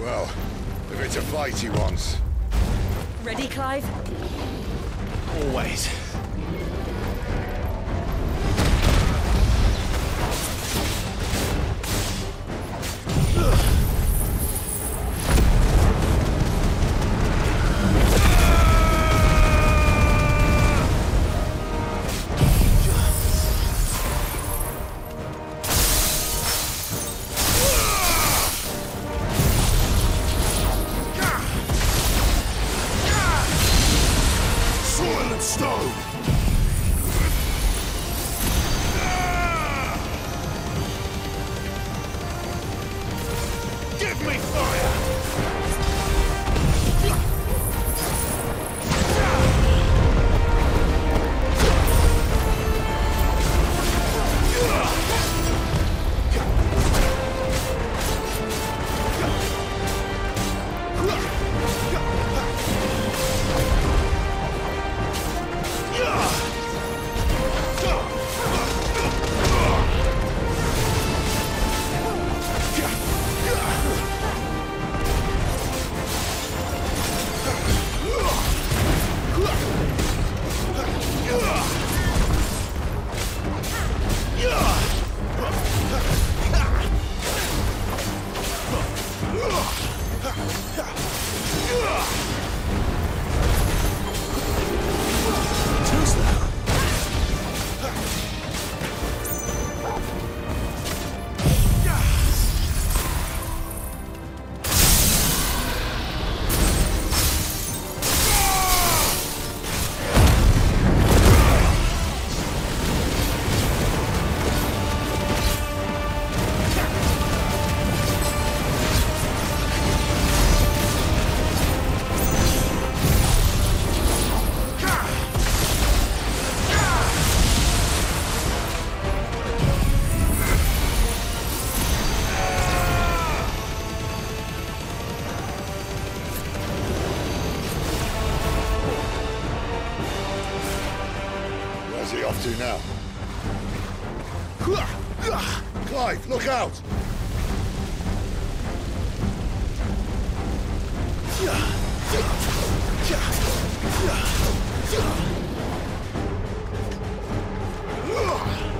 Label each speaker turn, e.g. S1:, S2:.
S1: Well, if it's a fight he wants.
S2: Ready, Clive?
S3: Always.
S4: Give me
S1: to now. Clive, look out!